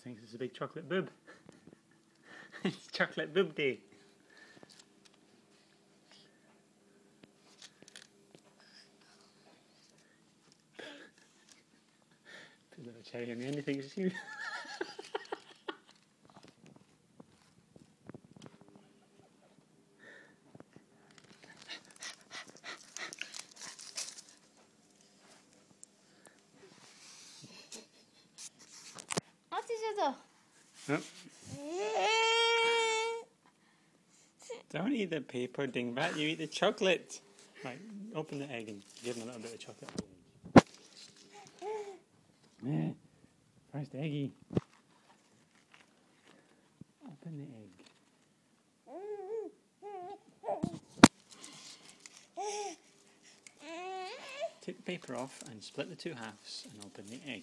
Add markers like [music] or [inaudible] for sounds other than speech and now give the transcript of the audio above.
thinks it's a big chocolate boob. [laughs] it's chocolate boob day. Put a little cherry on the end, he thinks it's you. [laughs] Wat is het toch? Oh, don't eat the paper, dingbat. You eat the chocolate. Right, open the egg and give him a little bit of chocolate. Yeah. First eggy. Open the egg. Take the paper off and split the two halves and open the egg.